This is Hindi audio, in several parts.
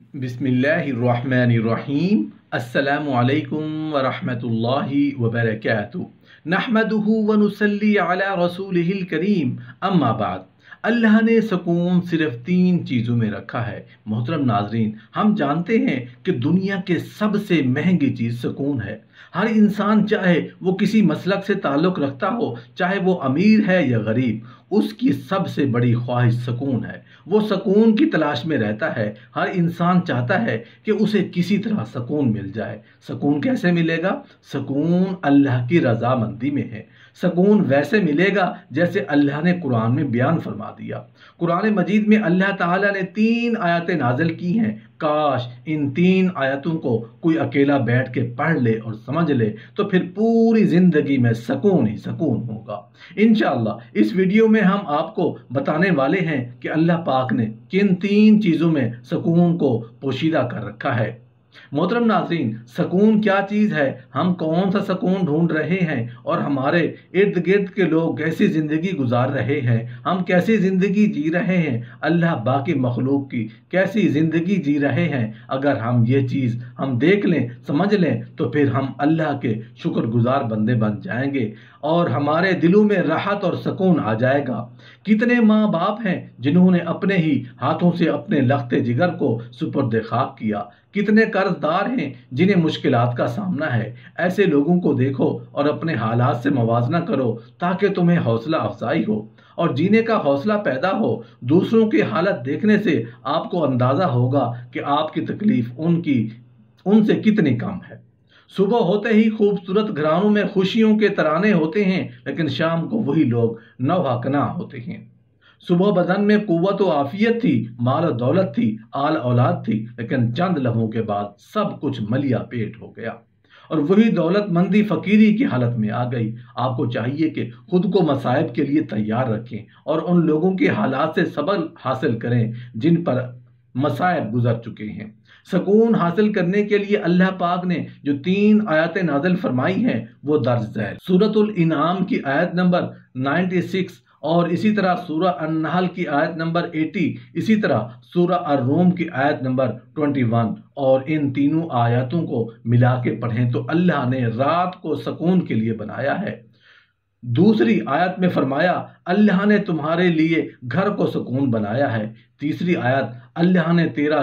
बिस्मिल्लाहिर्रहमानिर्रहीम। अस्सलामुअलैकुम वरहमतुल्लाहि वबरकातुहू। नहमदुहु व नुसल्ली अला रसूलिहिल करीम। अम्मा बाद। अल्लाह ने सुकून सिर्फ़ तीन चीज़ों में रखा है। मोहतरम नाजरीन, हम जानते हैं कि दुनिया के सबसे महँगी चीज़ सुकून है। हर इंसान चाहे वो किसी मसलक से ताल्लुक़ रखता हो, चाहे वो अमीर है या गरीब। उसकी सबसे बड़ी ख्वाहिश सुकून है। वो सुकून की तलाश में रहता है। हर इंसान चाहता है कि उसे किसी तरह सुकून मिल जाए। सुकून कैसे मिलेगा? सुकून अल्लाह की रजामंदी में है। सुकून वैसे मिलेगा जैसे अल्लाह ने कुरान में बयान फरमा दिया। कुरान मजीद में अल्लाह ताला ने तीन आयतें नाजल की हैं। काश इन तीन आयतों को कोई अकेला बैठ के पढ़ ले और समझ ले तो फिर पूरी ज़िंदगी में सकून ही सकून होगा। इन इस वीडियो में हम आपको बताने वाले हैं कि अल्लाह पाक ने किन तीन चीज़ों में सुकून को पोशीदा कर रखा है। मोहतरम नाजरीन, सुकून क्या चीज़ है? हम कौन सा सुकून ढूंढ रहे हैं? और हमारे इर्द गिर्द के लोग कैसी ज़िंदगी गुजार रहे हैं? हम कैसी ज़िंदगी जी रहे हैं? अल्लाह बाकी मखलूक की कैसी ज़िंदगी जी रहे हैं? अगर हम ये चीज़ हम देख लें, समझ लें तो फिर हम अल्लाह के शुक्रगुजार बंदे बन जाएँगे और हमारे दिलों में राहत और सुकून आ जाएगा। कितने माँ बाप हैं जिन्होंने अपने ही हाथों से अपने लखते जिगर को सुपुर्द खाक किया? कितने कर्जदार हैं जिन्हें मुश्किल का सामना है? ऐसे लोगों को देखो और अपने हालात से मवाजना करो ताकि तुम्हें हौसला अफजाई हो और जीने का हौसला पैदा हो। दूसरों की हालत देखने से आपको अंदाज़ा होगा कि आपकी तकलीफ़ उनकी, उनसे कितनी कम है। सुबह होते ही खूबसूरत घरानों में खुशियों के तराने होते हैं, लेकिन शाम को वही लोग नौहाकना होते हैं। सुबह बदन में कुत व आफियत थी, माल दौलत थी, आल औलाद थी, लेकिन चंद लम्हों के बाद सब कुछ मलिया पेट हो गया। और वही दौलतमंदी फकीरी की हालत में आ गई। आपको चाहिए कि खुद को मसायब के लिए तैयार रखें और उन लोगों के हालात से सबल हासिल करें जिन पर मसायब गुजर चुके हैं। सुकून हासिल करने के लिए अल्लाह पाक ने जो तीन आयतें नाजल फरमाई हैं, वो दर्ज है। सूरतुल इनाम की आयत नंबर 96 और इसी तरह सूरह अन्नहल की आयत नंबर 80 इसी तरह सूरह अर्रोम की आयत नंबर 21 और इन तीनों आयतों को मिला के पढ़ें तो अल्लाह ने रात को सुकून के लिए बनाया है। दूसरी आयत में फरमाया, अल्लाह ने तुम्हारे लिए घर को सुकून बनाया है। तीसरी आयत, अल्लाह ने तेरा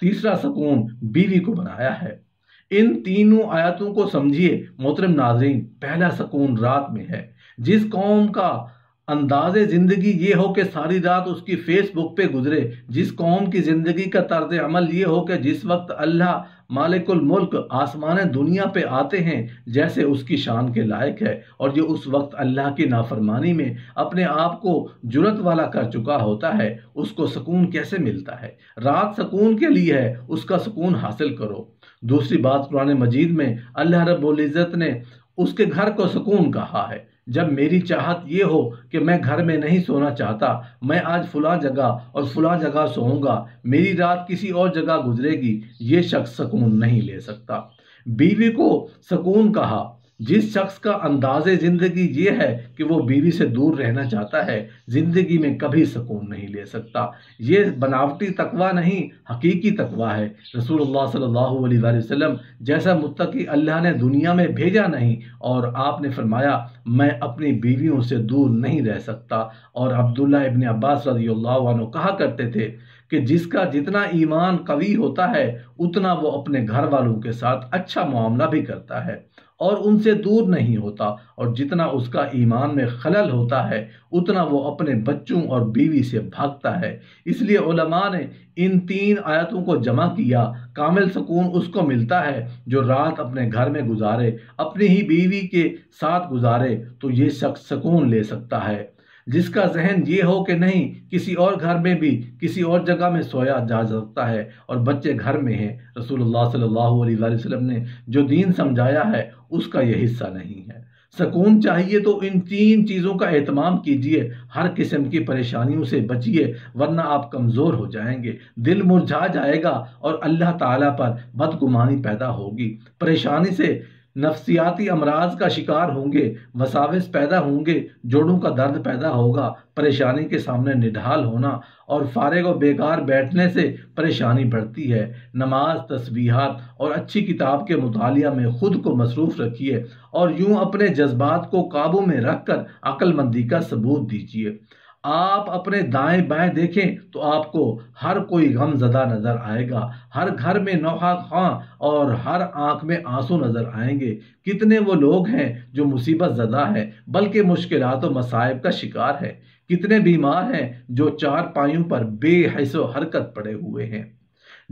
तीसरा सुकून बीवी को बनाया है। इन तीनों आयतों को समझिए, मोहतरम नाजरीन, पहला सुकून रात में है, जिस कौम का अंदाज ज़िंदगी ये हो कि सारी रात उसकी फेसबुक पे गुजरे, जिस कौम की ज़िंदगी का तर्ज अमल ये हो कि जिस वक्त अल्लाह, मालिकुल मुल्क, आसमान दुनिया पे आते हैं, जैसे उसकी शान के लायक है, और जो उस वक्त अल्लाह की नाफरमानी में अपने आप को जुरत वाला कर चुका होता है, उसको सुकून कैसे मिलता है? रात सुकून के लिए है, उसका सुकून हासिल करो। दूसरी बात कुरान मजीद में अल्लाह रब्बुल इज़्ज़त ने उसके घर को सुकून कहा है। जब मेरी चाहत ये हो कि मैं घर में नहीं सोना चाहता, मैं आज फुला जगह और फुला जगह सोऊँगा, मेरी रात किसी और जगह गुजरेगी, ये शख्स सुकून नहीं ले सकता। बीवी को सुकून कहा जिस शख्स का अंदाज ज़िंदगी ये है कि वो बीवी से दूर रहना चाहता है, ज़िंदगी में कभी सुकून नहीं ले सकता। ये बनावटी तकवा नहीं, हकीकी तकवा है। रसूलुल्लाह सल्लल्लाहु अलैहि वसल्लम जैसा मुत्तकी अल्लाह ने दुनिया में भेजा नहीं और आपने फरमाया, मैं अपनी बीवियों से दूर नहीं रह सकता। और अब्दुल्ला इबन अब्बास रज़ी अल्लाह कहा करते थे कि जिसका जितना ईमान कवी होता है, उतना वो अपने घर वालों के साथ अच्छा मामला भी करता है। और उनसे दूर नहीं होता। और जितना उसका ईमान में खलल होता है, उतना वो अपने बच्चों और बीवी से भागता है। इसलिए उलमा ने इन तीन आयतों को जमा किया। कामिल सुकून उसको मिलता है, जो रात अपने घर में गुजारे, अपनी ही बीवी के साथ गुजारे तो ये शख्स सुकून ले सकता है। जिसका जहन ये हो कि नहीं, किसी और घर में भी, किसी और जगह में सोया जा सकता है। और बच्चे घर में हैं। रसूलुल्लाह सल्लल्लाहु अलैहि वसल्लम ने जो दीन समझाया है, उसका यह हिस्सा नहीं है। सुकून चाहिए तो इन तीन चीज़ों का एहतमाम कीजिए। हर किस्म की परेशानियों से बचिए, वरना आप कमज़ोर हो जाएँगे। दिल मुरझा जाएगा और अल्लाह ताला पर बदगुमानी पैदा होगी। परेशानी से नफ्सियाती अमराज का शिकार होंगे, वसाविस पैदा होंगे, जोड़ों का दर्द पैदा होगा, परेशानी के सामने निढाल होना और फारग और बेकार बैठने से परेशानी बढ़ती है। नमाज़, तस्बीहात और अच्छी किताब के मुतालिया में खुद को मसरूफ़ रखिए और यूँ अपने जज्बात को काबू में रख कर अक्लमंदी का सबूत दीजिए। आप अपने दाएँ बाएँ देखें तो आपको हर कोई गम जदा नज़र आएगा। हर घर में नौहा खां और हर आँख में आँसू नज़र आएँगे। कितने वो लोग हैं जो मुसीबत जदा है, बल्कि मुश्किल और मसाइब का शिकार है। कितने बीमार हैं जो चार पायों पर बेहसो हरकत पड़े हुए हैं।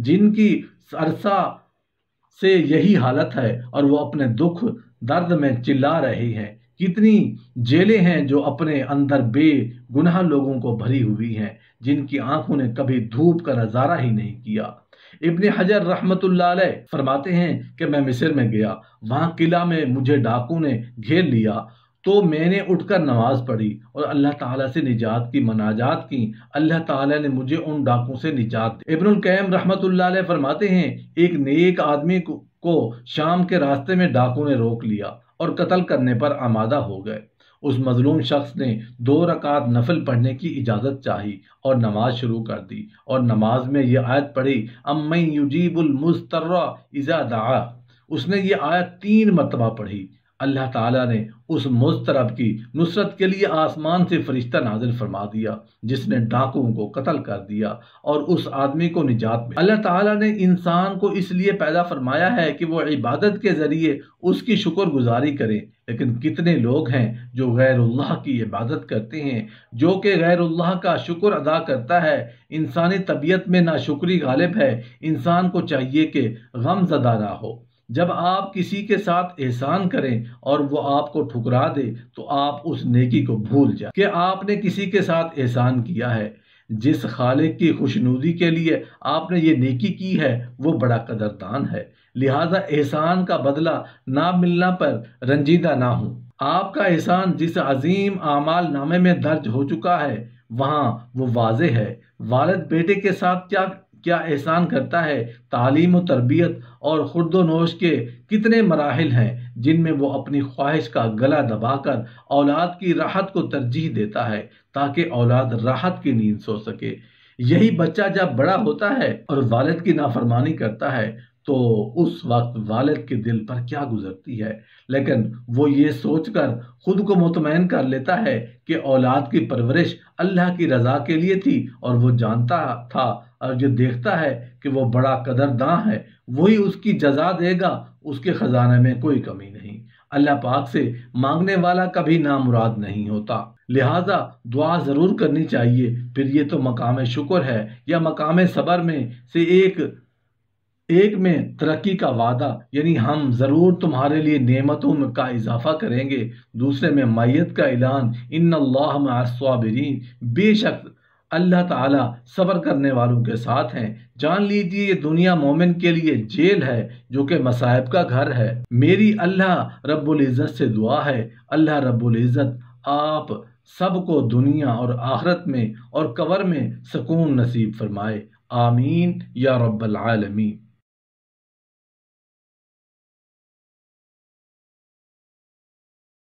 जिनकी अरसा से यही हालत है और वो अपने दुख दर्द में चिल्ला रहे हैं। कितनी जेलें हैं जो अपने अंदर बेगुनाह लोगों को भरी हुई हैं जिनकी आँखों ने कभी धूप का नज़ारा ही नहीं किया। इब्ने हजर रहमतुल्लाह फरमाते हैं कि मैं मिस्र में गया वहाँ किला में मुझे डाकू ने घेर लिया तो मैंने उठकर नमाज़ पढ़ी और अल्लाह ताला से निजात की मनाजात की। अल्लाह ताला ने मुझे उन डाकों से निजात दी। इब्नुल कैम रहमतुल्लाह फरमाते हैं एक नेक आदमी को, को शाम के रास्ते में डाकू ने रोक लिया। और कत्ल करने पर आमादा हो गए। उस मजलूम शख्स ने दो रकात नफल पढ़ने की इजाज़त चाही और नमाज़ शुरू कर दी और नमाज़ में यह आयत पढ़ी अम्मई युजीबुल मुस्तर्रा इज़ा दा उसने ये आयत तीन मरतबा पढ़ी। अल्लाह ताला ने उस मुस्तरब की नुसरत के लिए आसमान से फरिश्ता नाजिल फरमा दिया, जिसने डाकुओं को कत्ल कर दिया और उस आदमी को निजात में अल्लाह ताला ने इंसान को इसलिए पैदा फरमाया है कि वो इबादत के ज़रिए उसकी शुक्र गुजारी करे। लेकिन कितने लोग हैं जो गैरुल्लाह की इबादत करते हैं, जो कि गैरुल्लाह का शुक्र अदा करता है। इंसानी तबीयत में ना शुक्री गालिब है। इंसान को चाहिए कि गम ज़दा ना हो। जब आप किसी के साथ एहसान करें और वो आपको ठुकरा दे तो आप उस नेकी को भूल जाए कि आपने किसी के साथ एहसान किया है। जिस खालिक की खुशनुदी के लिए आपने ये नेकी की है, वो बड़ा कदरदान है। लिहाजा एहसान का बदला ना मिलना पर रंजीदा ना हो। आपका एहसान जिस अजीम आमाल नामे में दर्ज हो चुका है, वहाँ वो वाजे है। वालद बेटे के साथ क्या क्या एहसान करता है? तालीम और तरबियत और खुर्द नोश के कितने मराहल हैं, जिनमें वो अपनी ख्वाहिश का गला दबाकर औलाद की राहत को तरजीह देता है, ताकि औलाद राहत की नींद सो सके। यही बच्चा जब बड़ा होता है और वालद की नाफरमानी करता है तो उस वक्त वालद के दिल पर क्या गुजरती है? लेकिन वो ये सोचकर खुद को मुतमैन कर लेता है कि औलाद की परवरिश अल्लाह की रजा के लिए थी और वो जानता था और जो देखता है कि वो बड़ा कदरदां है, वही उसकी जजा देगा, उसके खजाने में कोई कमी नहीं। अल्लाह पाक से मांगने वाला कभी नामुराद नहीं होता। लिहाजा दुआ ज़रूर करनी चाहिए, फिर ये तो मकाम शुक्र है या मकाम सबर में से एक एक में तरक्की का वादा, यानी हम ज़रूर तुम्हारे लिए नेमतों का इजाफा करेंगे। दूसरे में मैत का ऐलान इन अल्लाबरीन बेशक अल्लाह ताला सब्र करने वालों के साथ हैं। जान लीजिए, ये दुनिया मोमिन के लिए जेल है, जो कि मसायब का घर है। मेरी अल्लाह रब्बुल इज़्ज़त से दुआ है। अल्लाह रब्बुल इज़्ज़त आप सबको दुनिया और आखरत में और कवर में सुकून नसीब फरमाए। आमीन या रब्बल आलमीन।